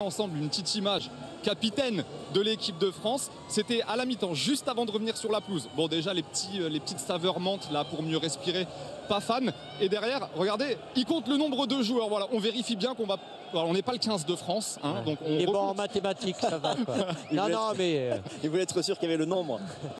ensemble une petite image capitaine de l'équipe de France. C'était à la mi-temps, juste avant de revenir sur la pelouse. Bon, déjà, les, petits, euh, les petites saveurs mentent là pour mieux respirer. Pas fan. Et derrière, regardez, il compte le nombre de joueurs. Voilà, on vérifie bien qu'on va. On n'est pas le 15 de France. Hein, donc on est bon en mathématiques, ça va. quoi. Non, non, mais. Euh, il voulait être sûr qu'il y avait le nombre.